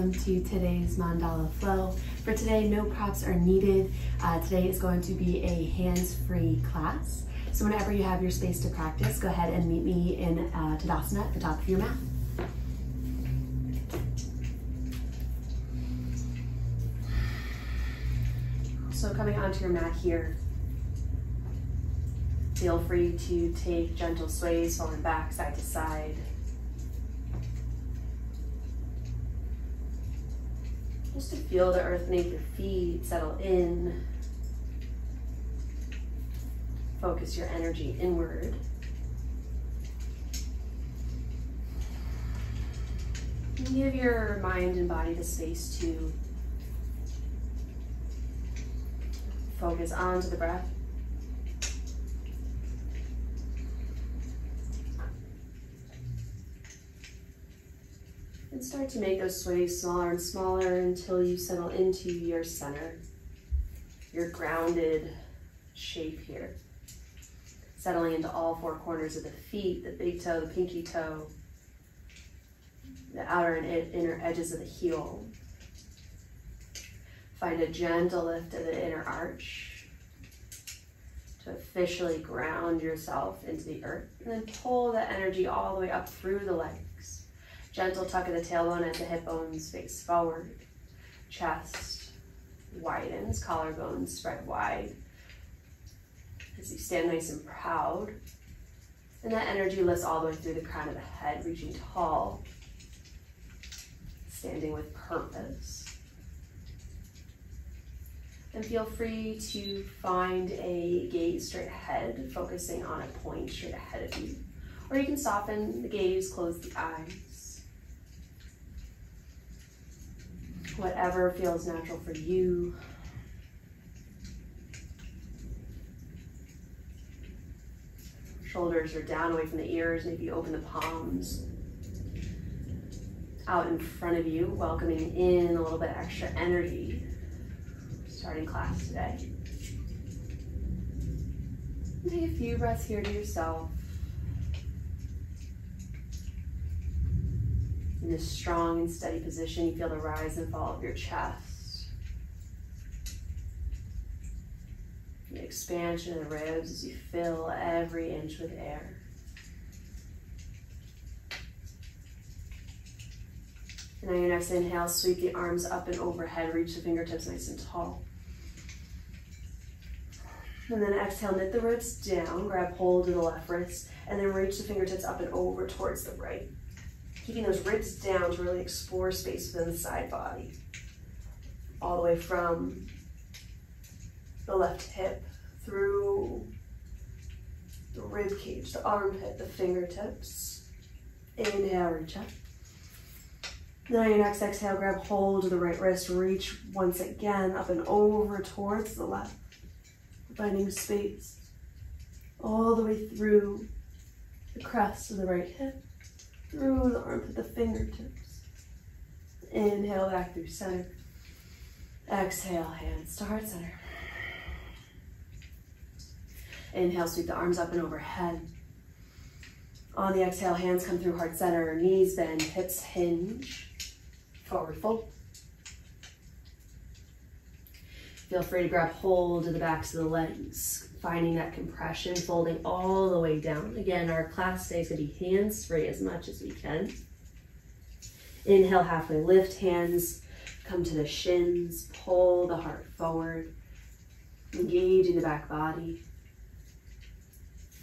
welcome to today's Mandala Flow. For today, no props are needed. Uh, today is going to be a hands-free class. So whenever you have your space to practice, go ahead and meet me in uh, Tadasana at the top of your mat. So coming onto your mat here, feel free to take gentle sways falling back side to side. Just to feel the earth beneath your feet settle in. Focus your energy inward. And give your mind and body the space to focus onto the breath. And start to make those sways smaller and smaller until you settle into your center, your grounded shape here. Settling into all four corners of the feet, the big toe, the pinky toe, the outer and inner edges of the heel. Find a gentle lift of the inner arch to officially ground yourself into the earth. And then pull that energy all the way up through the legs. Gentle tuck of the tailbone as the hip bones face forward. Chest widens, collarbones spread wide. As you stand nice and proud. And that energy lifts all the way through the crown of the head, reaching tall. Standing with purpose. And feel free to find a gaze straight ahead, focusing on a point straight ahead of you. Or you can soften the gaze, close the eyes. Whatever feels natural for you. Shoulders are down away from the ears, maybe open the palms out in front of you, welcoming in a little bit extra energy starting class today. Take a few breaths here to yourself. This strong and steady position, you feel the rise and fall of your chest. The expansion of the ribs as you fill every inch with air. And on your next inhale, sweep the arms up and overhead, reach the fingertips nice and tall. And then exhale, knit the ribs down, grab hold of the left wrist, and then reach the fingertips up and over towards the right. Keeping those ribs down to really explore space within the side body. All the way from the left hip through the rib cage, the armpit, the fingertips. Inhale, reach up. Then on your next exhale, grab hold of the right wrist, reach once again up and over towards the left finding space all the way through the crest of the right hip, through the arms armpit, the fingertips. Inhale back through center. Exhale, hands to heart center. Inhale, sweep the arms up and overhead. On the exhale, hands come through heart center, knees bend, hips hinge, forward fold. Feel free to grab hold of the backs of the legs, finding that compression, folding all the way down. Again, our class today is gonna be hands-free as much as we can. Inhale, halfway lift, hands come to the shins, pull the heart forward, engaging the back body.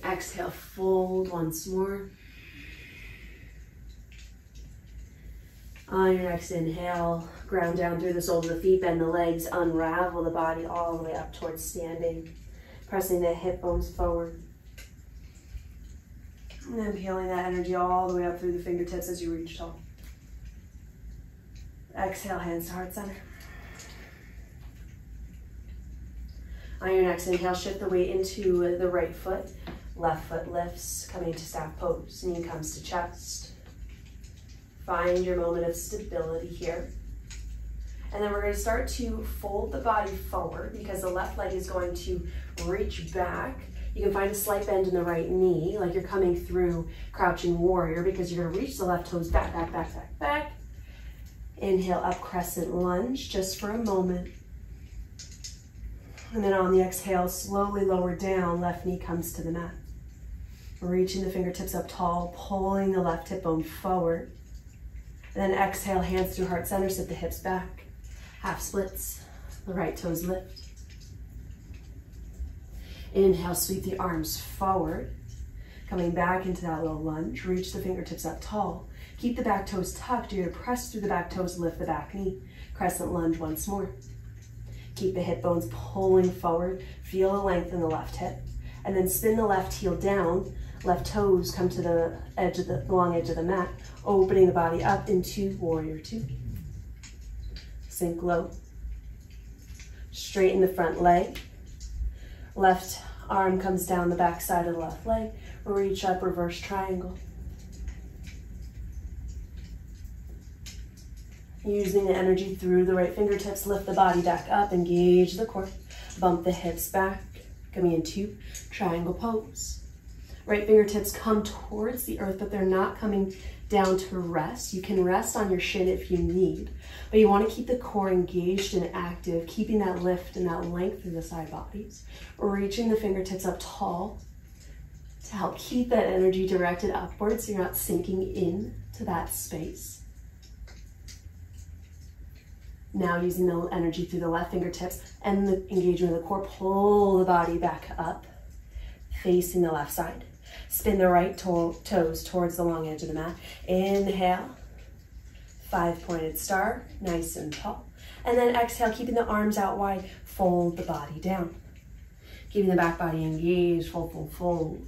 Exhale, fold once more. On your next inhale, ground down through the soles of the feet, bend the legs, unravel the body all the way up towards standing, pressing the hip bones forward. And then peeling that energy all the way up through the fingertips as you reach tall. Exhale, hands to heart center. On your next inhale, shift the weight into the right foot. Left foot lifts, coming to staff pose. Knee comes to chest. Find your moment of stability here. And then we're gonna start to fold the body forward because the left leg is going to reach back. You can find a slight bend in the right knee, like you're coming through crouching warrior because you're gonna reach the left toes back, back, back, back, back. Inhale up crescent lunge just for a moment. And then on the exhale, slowly lower down, left knee comes to the mat. Reaching the fingertips up tall, pulling the left hip bone forward. And then exhale, hands through heart center, sit the hips back. Half splits, the right toes lift. Inhale, sweep the arms forward. Coming back into that low lunge, reach the fingertips up tall. Keep the back toes tucked. You're gonna press through the back toes, lift the back knee. Crescent lunge once more. Keep the hip bones pulling forward. Feel the length in the left hip. And then spin the left heel down. Left toes come to the edge of the, the long edge of the mat, opening the body up into warrior two. Sink low. Straighten the front leg. Left arm comes down the back side of the left leg. Reach up, reverse triangle. Using the energy through the right fingertips, lift the body back up, engage the core, bump the hips back, coming into triangle pose. Right fingertips come towards the earth, but they're not coming down to rest. You can rest on your shin if you need, but you want to keep the core engaged and active, keeping that lift and that length through the side bodies. Reaching the fingertips up tall to help keep that energy directed upwards so you're not sinking in to that space. Now using the energy through the left fingertips and the engagement of the core, pull the body back up, facing the left side. Spin the right to toes towards the long edge of the mat. Inhale, five-pointed star, nice and tall. And then exhale, keeping the arms out wide, fold the body down. Keeping the back body engaged, fold, fold, fold.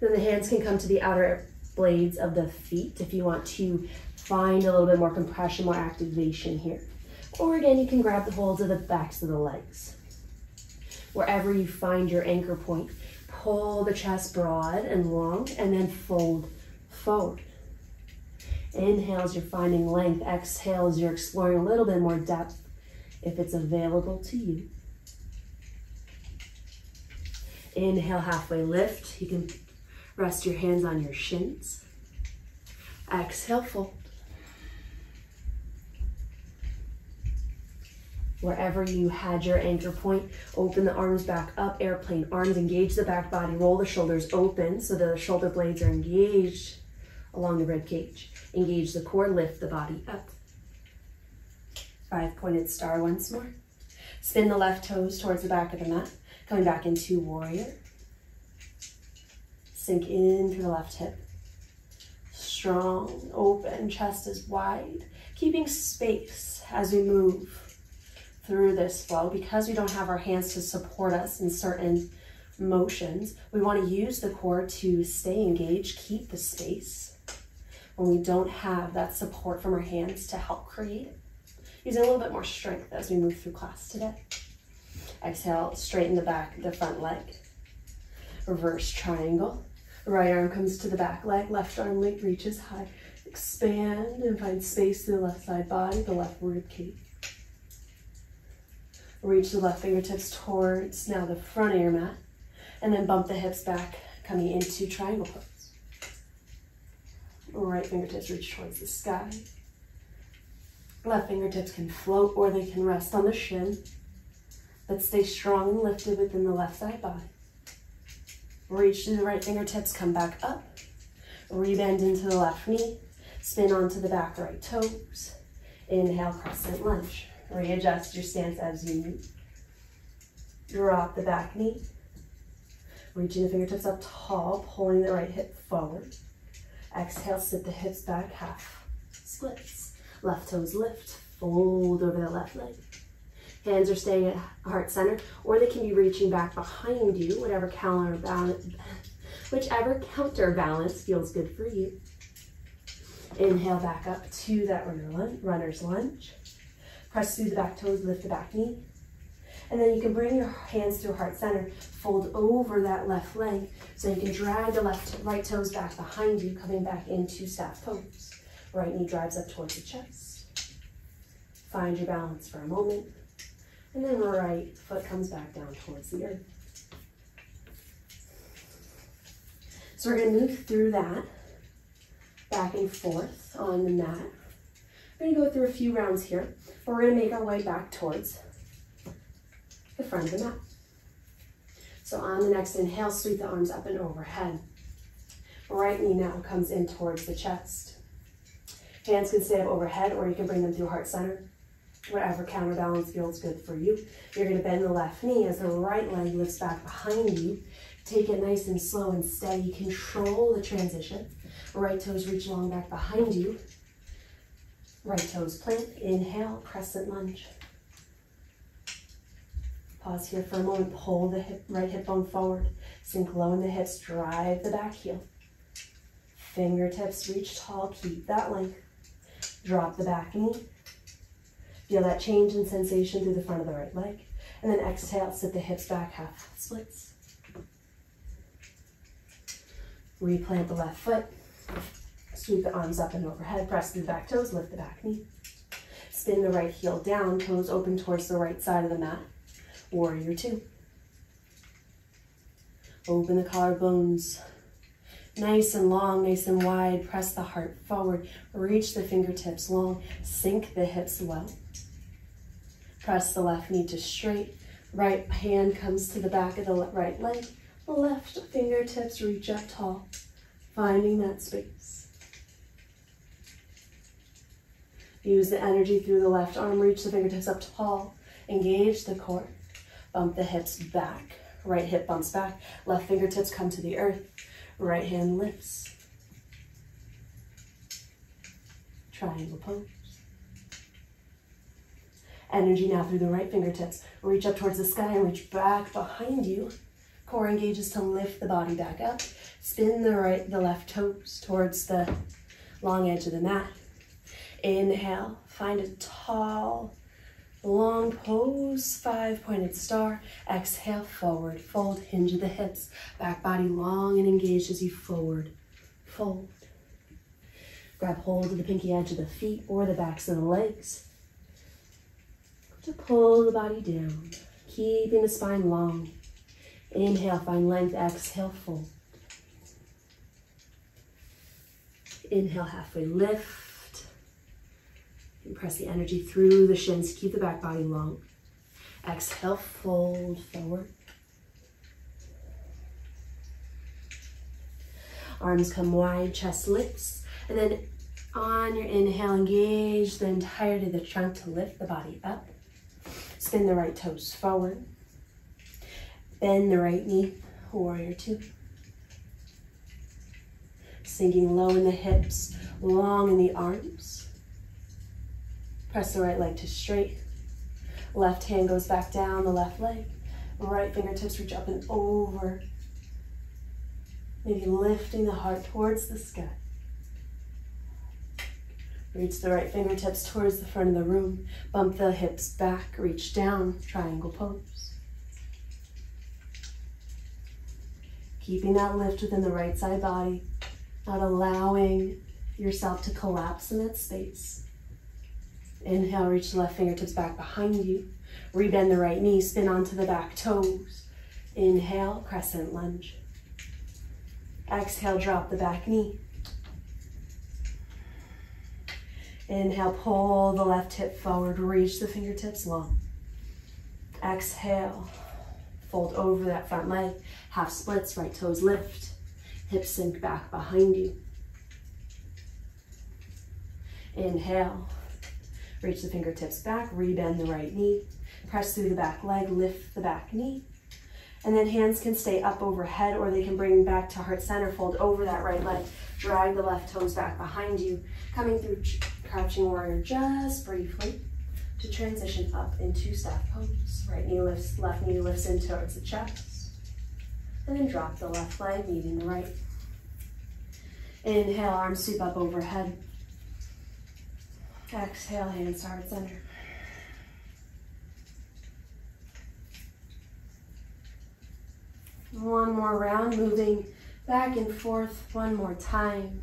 Then the hands can come to the outer blades of the feet if you want to Find a little bit more compression, more activation here. Or again, you can grab the holds of the backs of the legs. Wherever you find your anchor point, pull the chest broad and long and then fold forward. Inhales, you're finding length. Exhales, you're exploring a little bit more depth if it's available to you. Inhale, halfway lift. You can rest your hands on your shins. Exhale, fold. Wherever you had your anchor point. Open the arms back up, airplane arms, engage the back body, roll the shoulders open so the shoulder blades are engaged along the rib cage. Engage the core, lift the body up. Five pointed star once more. Spin the left toes towards the back of the mat, coming back into warrior. Sink into the left hip. Strong, open, chest is wide, keeping space as we move through this flow, because we don't have our hands to support us in certain motions, we want to use the core to stay engaged, keep the space when we don't have that support from our hands to help create. Using a little bit more strength as we move through class today. Exhale, straighten the back, the front leg. Reverse triangle. Right arm comes to the back leg, left arm reaches high. Expand and find space to the left side body, the left rib cage. Reach the left fingertips towards now the front of your mat. And then bump the hips back, coming into triangle pose. Right fingertips reach towards the sky. Left fingertips can float or they can rest on the shin. But stay strong and lifted within the left side body. Reach through the right fingertips, come back up. Rebend into the left knee. Spin onto the back right toes. Inhale, crescent lunge. Readjust your stance as you. Drop the back knee. Reaching the fingertips up tall, pulling the right hip forward. Exhale, sit the hips back, half splits. Left toes lift, fold over the left leg. Hands are staying at heart center, or they can be reaching back behind you, whatever counterbalance, whichever counterbalance feels good for you. Inhale back up to that runner lunge, runner's lunge. Press through the back toes, lift the back knee. And then you can bring your hands through heart center, fold over that left leg, so you can drag the left, right toes back behind you, coming back into staff pose. Right knee drives up towards the chest. Find your balance for a moment. And then right foot comes back down towards the earth. So we're gonna move through that, back and forth on the mat. We're gonna go through a few rounds here. We're gonna make our way back towards the front of the mat. So on the next inhale, sweep the arms up and overhead. Right knee now comes in towards the chest. Hands can stay up overhead or you can bring them through heart center. Whatever counterbalance feels good for you. You're gonna bend the left knee as the right leg lifts back behind you. Take it nice and slow and steady. Control the transition. Right toes reach long back behind you. Right toes plant. Inhale, crescent lunge. Pause here for a moment. Pull the hip, right hip bone forward. Sink low in the hips. Drive the back heel. Fingertips reach tall. Keep that length. Drop the back knee. Feel that change in sensation through the front of the right leg. And then exhale, sit the hips back, half splits. Replant the left foot. Sweep the arms up and overhead. Press through the back toes, lift the back knee. Spin the right heel down, toes open towards the right side of the mat. Warrior two. Open the collarbones. Nice and long, nice and wide. Press the heart forward. Reach the fingertips long. Sink the hips well. Press the left knee to straight. Right hand comes to the back of the right leg. Left fingertips reach up tall. Finding that space. Use the energy through the left arm. Reach the fingertips up tall. Engage the core. Bump the hips back. Right hip bumps back. Left fingertips come to the earth. Right hand lifts. Triangle pose. Energy now through the right fingertips. Reach up towards the sky and reach back behind you. Core engages to lift the body back up. Spin the right, the left toes towards the long edge of the mat. Inhale, find a tall, long pose, five pointed star. Exhale, forward, fold, hinge of the hips. Back body long and engaged as you forward, fold. Grab hold of the pinky edge of the feet or the backs of the legs to pull the body down, keeping the spine long. Inhale, find length, exhale, fold. Inhale, halfway lift. And press the energy through the shins, to keep the back body long. Exhale, fold forward. Arms come wide, chest lifts. And then on your inhale, engage the entirety of the trunk to lift the body up. Spin the right toes forward. Bend the right knee, warrior two. Sinking low in the hips, long in the arms. Press the right leg to straight. Left hand goes back down the left leg. Right fingertips reach up and over. Maybe lifting the heart towards the sky. Reach the right fingertips towards the front of the room. Bump the hips back, reach down, triangle pose. Keeping that lift within the right side body, not allowing yourself to collapse in that space. Inhale, reach the left fingertips back behind you. Rebend the right knee, spin onto the back toes. Inhale, crescent lunge. Exhale, drop the back knee. Inhale, pull the left hip forward, reach the fingertips long. Exhale, fold over that front leg, half splits, right toes lift, hips sink back behind you. Inhale, reach the fingertips back, rebend the right knee, press through the back leg, lift the back knee, and then hands can stay up overhead or they can bring back to heart center, fold over that right leg, drag the left toes back behind you, coming through crouching warrior just briefly to transition up into staff pose. Right knee lifts, left knee lifts in towards the chest. And then drop the left leg, meeting the right. Inhale, arms sweep up overhead. Exhale, hands hard center. One more round, moving back and forth one more time.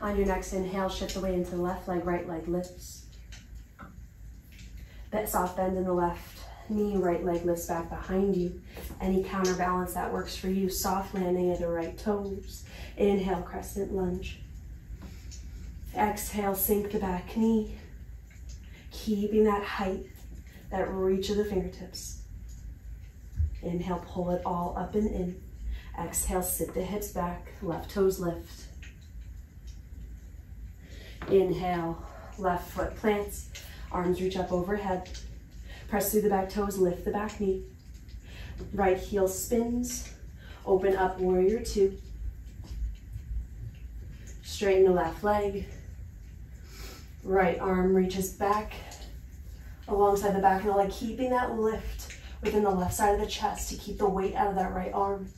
On your next inhale, shift the weight into the left leg, right leg lifts. That soft bend in the left knee, right leg lifts back behind you. Any counterbalance that works for you. Soft landing of the right toes. Inhale, crescent lunge. Exhale, sink the back knee. Keeping that height, that reach of the fingertips. Inhale, pull it all up and in. Exhale, sit the hips back, left toes lift. Inhale, left foot plants, arms reach up overhead. Press through the back toes, lift the back knee. Right heel spins, open up warrior two. Straighten the left leg. Right arm reaches back alongside the back of the leg, keeping that lift within the left side of the chest to keep the weight out of that right arm.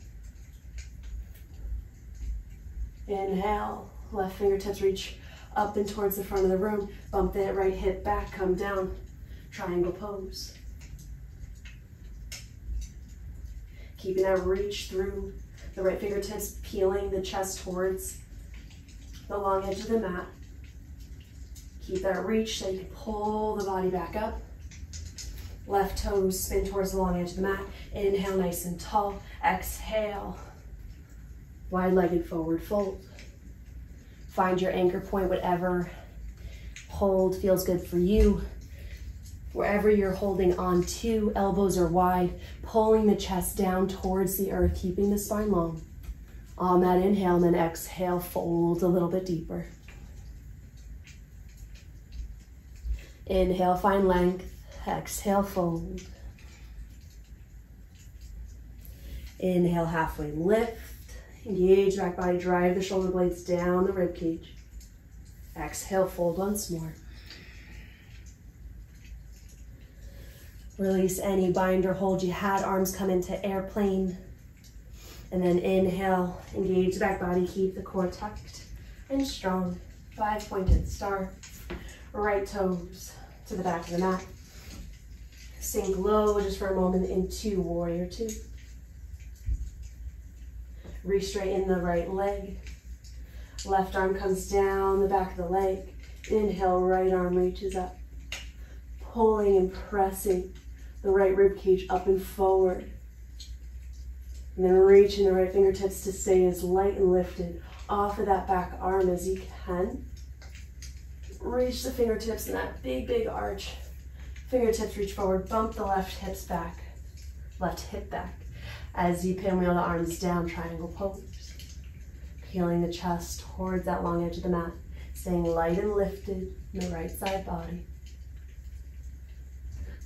Inhale, left fingertips reach up and towards the front of the room. Bump that right hip back, come down, triangle pose. Keeping that reach through the right fingertips, peeling the chest towards the long edge of the mat. Keep that reach so you can pull the body back up. Left toes spin towards the long edge of the mat. Inhale, nice and tall. Exhale, wide-legged forward fold. Find your anchor point, whatever hold feels good for you. Wherever you're holding on to, elbows are wide, pulling the chest down towards the earth, keeping the spine long. On that inhale, and then exhale, fold a little bit deeper. Inhale, find length. Exhale, fold. Inhale, halfway lift. Engage back body, drive the shoulder blades down the rib cage. Exhale, fold once more. Release any bind or hold you had. Arms come into airplane. And then inhale, engage the back body, keep the core tucked and strong. Five pointed star. Right toes to the back of the mat. Sink low just for a moment into warrior two. Re-straighten the right leg. Left arm comes down the back of the leg. Inhale, right arm reaches up. Pulling and pressing the right rib cage up and forward. And then reaching the right fingertips to stay as light and lifted off of that back arm as you can. Reach the fingertips in that big, big arch. Fingertips reach forward, bump the left hips back, left hip back. As you pinwheel the arms down, triangle pose. Peeling the chest towards that long edge of the mat. Staying light and lifted in the right side body.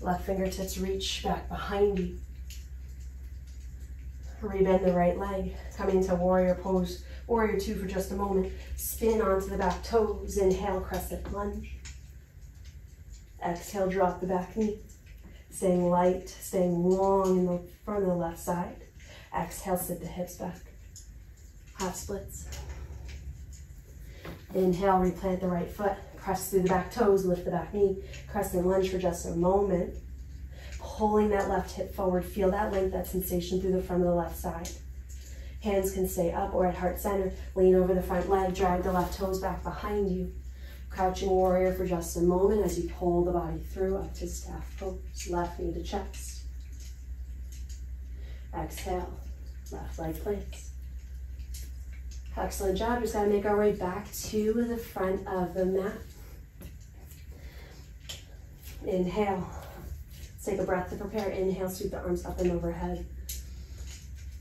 Left fingertips reach back behind you. Rebend the right leg, coming into warrior pose, warrior two for just a moment. Spin onto the back toes, inhale, crescent lunge. Exhale, drop the back knee. Staying light, staying long in the front of the left side. Exhale, sit the hips back. Half splits. Inhale, replant the right foot. Press through the back toes, lift the back knee. Crescent lunge for just a moment. Pulling that left hip forward. Feel that length, that sensation through the front of the left side. Hands can stay up or at heart center. Lean over the front leg, drag the left toes back behind you. Crouching warrior for just a moment as you pull the body through up to staff pose. Left knee to chest. Exhale, left leg planks. Excellent job. Just gotta make our way back to the front of the mat. Inhale. Take a breath to prepare. Inhale, sweep the arms up and overhead.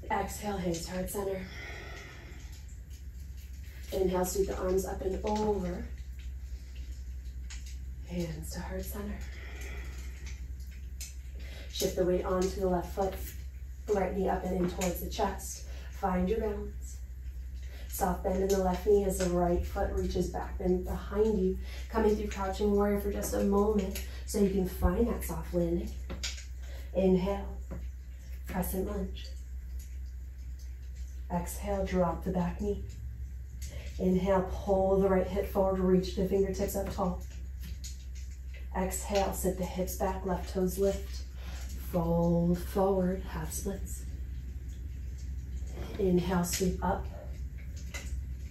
Exhale, hands to heart center. Inhale, sweep the arms up and over. Hands to heart center. Shift the weight onto the left foot. Right knee up and in towards the chest. Find your balance. Soft bend in the left knee as the right foot reaches back and behind you. Coming through crouching warrior for just a moment so you can find that soft landing. Inhale, crescent lunge. Exhale, drop the back knee. Inhale, pull the right hip forward, reach the fingertips up tall. Exhale, sit the hips back, left toes lift. Fold forward, half splits. Inhale, sweep up.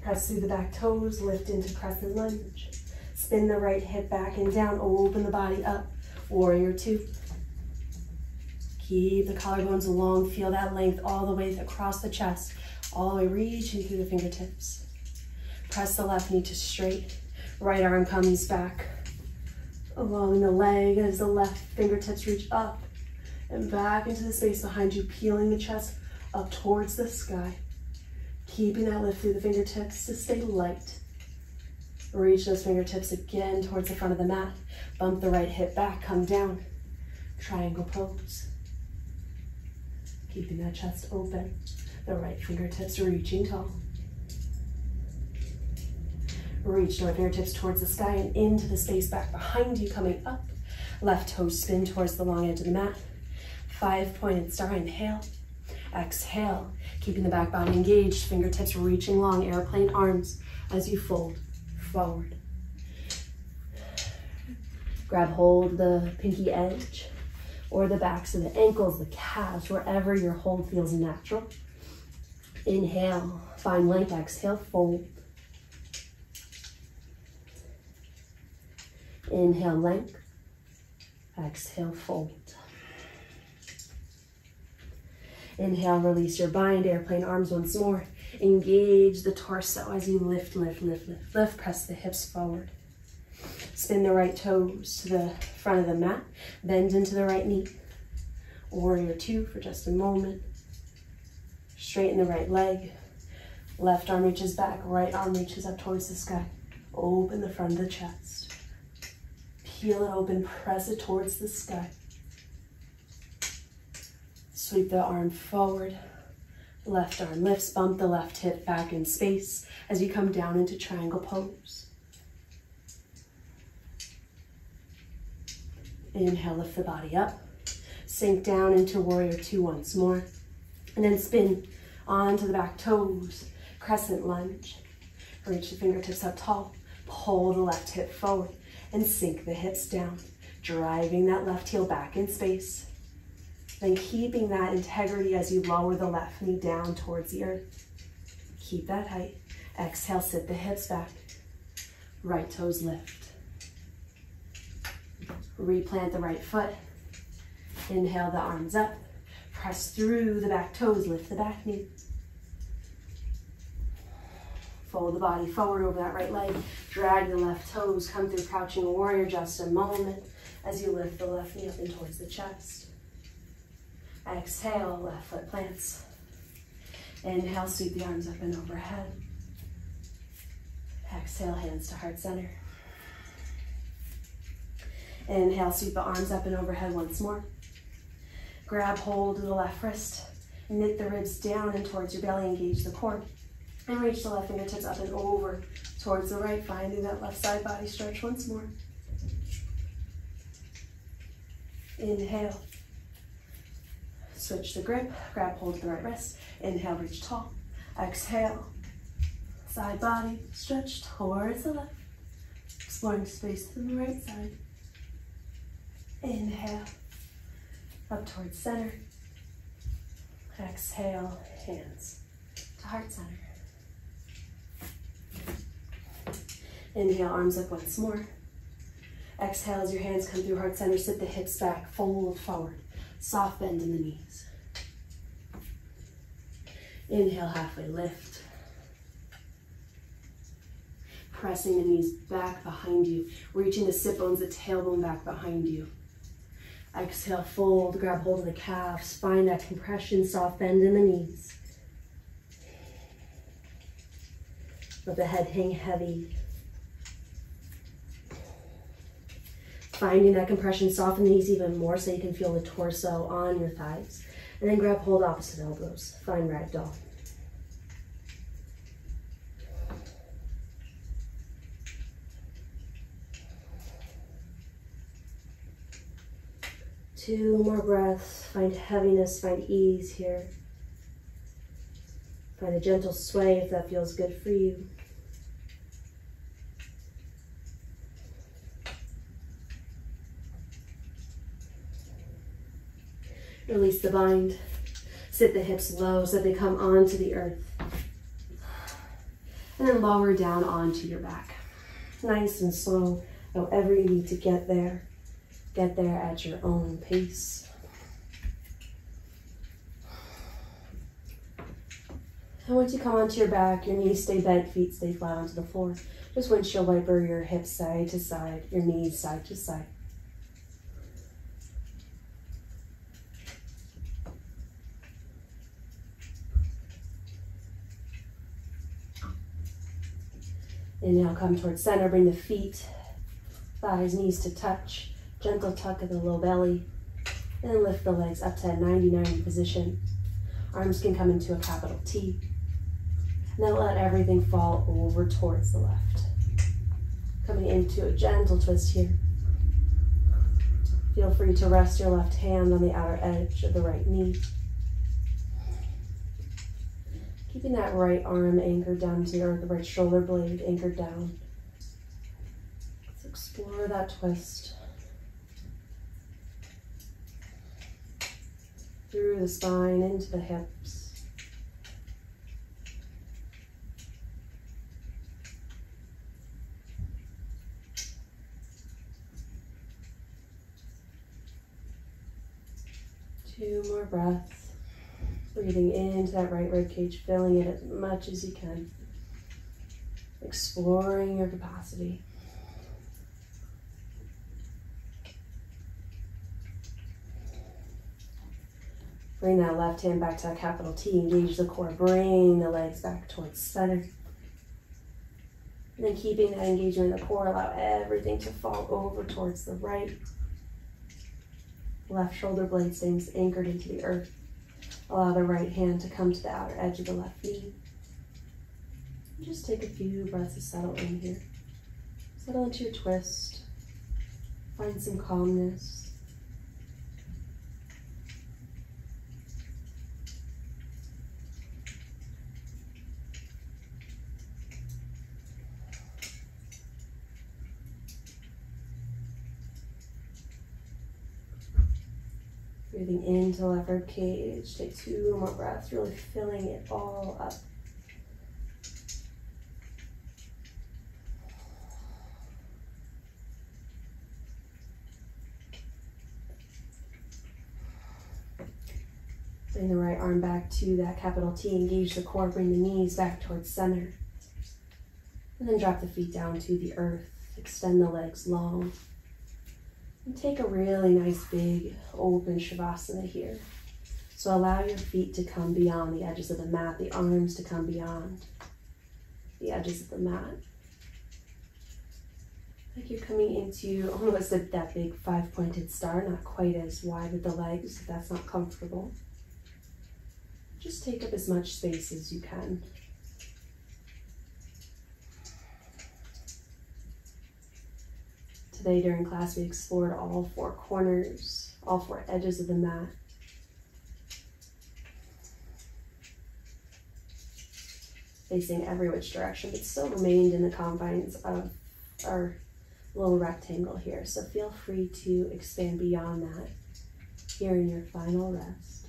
Press through the back toes, lift into crescent lunge. Spin the right hip back and down, open the body up. Warrior two. Keep the collarbones long, feel that length all the way across the chest, all the way reaching through the fingertips. Press the left knee to straight, Right arm comes back along the leg as the left fingertips reach up and back into the space behind you, peeling the chest up towards the sky. Keeping that lift through the fingertips to stay light. Reach those fingertips again towards the front of the mat. Bump the right hip back, come down. Triangle pose. Keeping that chest open. The right fingertips reaching tall. Reach the right fingertips towards the sky and into the space back behind you, coming up. Left toes spin towards the long edge of the mat. Five pointed star, inhale. Exhale, keeping the back body engaged, fingertips reaching long, airplane arms as you fold forward. Grab hold the pinky edge or the backs of the ankles, the calves, wherever your hold feels natural. Inhale, find length, exhale, fold. Inhale, length. Exhale, fold. Inhale, release your bind, airplane arms once more. Engage the torso as you lift, lift, lift, lift, lift. Press the hips forward. Spin the right toes to the front of the mat. Bend into the right knee. Warrior two for just a moment. Straighten the right leg. Left arm reaches back, right arm reaches up towards the sky. Open the front of the chest. Peel it open, press it towards the sky. Sweep the arm forward. Left arm lifts, bump the left hip back in space as you come down into triangle pose. Inhale, lift the body up. Sink down into warrior two once more. And then spin onto the back toes. Crescent lunge. Reach the fingertips up tall. Pull the left hip forward and sink the hips down. Driving that left heel back in space. Then keeping that integrity as you lower the left knee down towards the earth. Keep that height. Exhale, sit the hips back. Right toes lift. Replant the right foot. Inhale the arms up. Press through the back toes, lift the back knee. Fold the body forward over that right leg. Drag the left toes, come through crouching warrior just a moment as you lift the left knee up and towards the chest. Exhale, left foot plants. Inhale, sweep the arms up and overhead. Exhale, hands to heart center. Inhale, sweep the arms up and overhead once more. Grab hold of the left wrist. Knit the ribs down and towards your belly, engage the core. And reach the left fingertips up and over towards the right, finding that left side body stretch once more. Inhale. Switch the grip, grab hold of the right wrist. Inhale, reach tall. Exhale. Side body, stretch towards the left. Exploring space to the right side. Inhale. Up towards center. Exhale, hands to heart center. Inhale, arms up once more. Exhale as your hands come through heart center, sit the hips back, fold forward. Soft bend in the knees. Inhale, halfway lift. Pressing the knees back behind you, reaching the sit bones, the tailbone back behind you. Exhale, fold, grab hold of the calves, find that compression, soft bend in the knees. Let the head hang heavy. Finding that compression, soften the knees even more so you can feel the torso on your thighs. And then grab hold opposite elbows. Find ragdoll. Two more breaths. Find heaviness, find ease here. Find a gentle sway if that feels good for you. Release the bind. Sit the hips low so they come onto the earth. And then lower down onto your back. Nice and slow, however you need to get there. Get there at your own pace. And once you come onto your back, your knees stay bent, feet stay flat onto the floor. Just windshield wiper your hips side to side, your knees side to side. Inhale, come towards center, bring the feet, thighs, knees to touch. Gentle tuck of the low belly. And lift the legs up to a 90-90 position. Arms can come into a capital T. Now let everything fall over towards the left. Coming into a gentle twist here. Feel free to rest your left hand on the outer edge of the right knee. Keeping that right arm anchored down to your the right shoulder blade anchored down. Let's explore that twist. Through the spine, into the hips. Two more breaths. Breathing into that right rib cage, filling it as much as you can. Exploring your capacity. Bring that left hand back to a capital T. Engage the core. Bring the legs back towards center. And then keeping that engagement in the core, allow everything to fall over towards the right. Left shoulder blade stays anchored into the earth. Allow the right hand to come to the outer edge of the left knee. And just take a few breaths to settle in here. Settle into your twist. Find some calmness. Breathing into left rib cage. Take two more breaths, really filling it all up. Bring the right arm back to that capital T. Engage the core. Bring the knees back towards center. And then drop the feet down to the earth. Extend the legs long. And take a really nice big open Shavasana here. So allow your feet to come beyond the edges of the mat, the arms to come beyond the edges of the mat. Like you're coming into almost a, that big five-pointed star, not quite as wide with the legs if that's not comfortable. Just take up as much space as you can. Today during class we explored all four corners, all four edges of the mat. Facing every which direction, but still remained in the confines of our little rectangle here. So feel free to expand beyond that here in your final rest.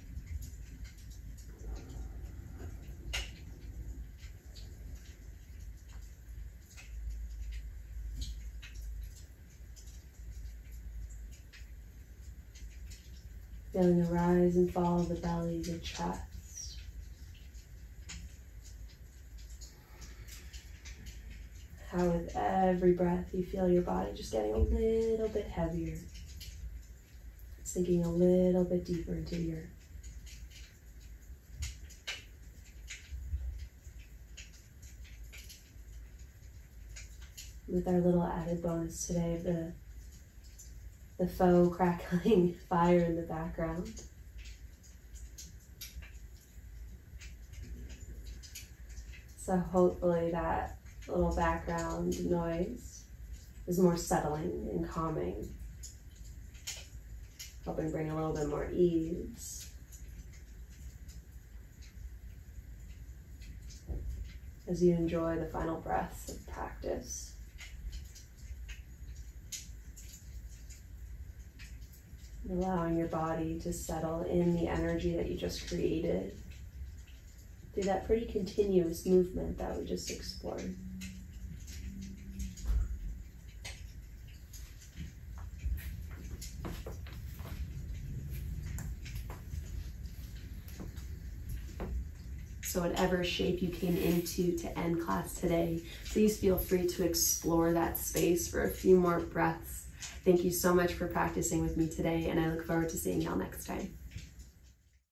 Feeling the rise and fall of the belly, the chest. How with every breath you feel your body just getting a little bit heavier. Sinking a little bit deeper into your with our little added bonus today the the faux crackling fire in the background. So hopefully that little background noise is more settling and calming, helping bring a little bit more ease. As you enjoy the final breaths of practice. Allowing your body to settle in the energy that you just created through that pretty continuous movement that we just explored. So whatever shape you came into to end class today, please feel free to explore that space for a few more breaths. Thank you so much for practicing with me today, and I look forward to seeing y'all next time.